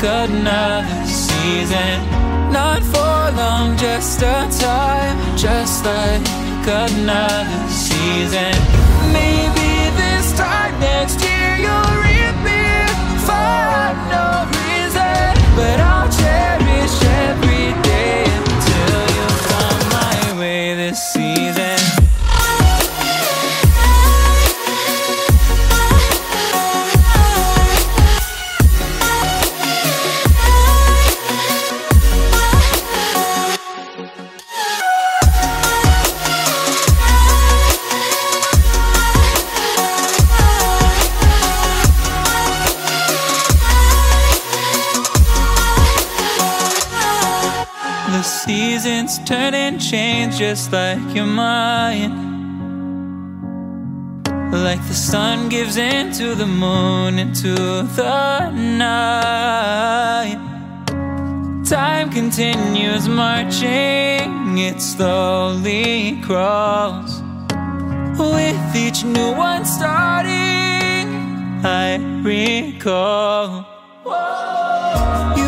Like another season. Not for long, just a time, just like another season. Maybe seasons turn and change just like your mind. Like the sun gives into the moon, into the night. Time continues marching, it slowly crawls. With each new one starting, I recall. You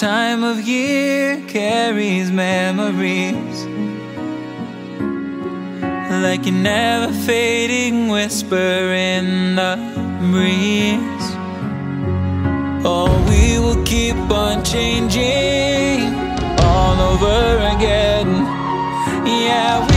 time of year carries memories like a never fading whisper in the breeze. Oh, we will keep on changing all over again. Yeah.